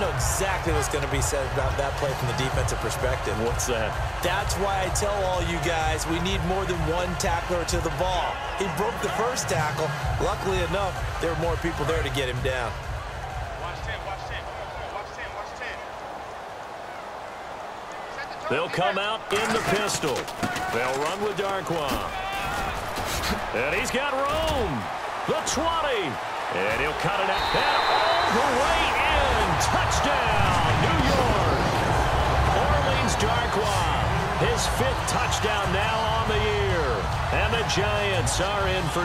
know exactly what's going to be said about that play from the defensive perspective. What's that? That's why I tell all you guys we need more than one tackler to the ball. He broke the first tackle. Luckily enough, there were more people there to get him down. They'll come out in the pistol. They'll run with Darkwa. And he's got room. The 20. And he'll cut it out. And all the way His fifth touchdown now on the year. And the Giants are in for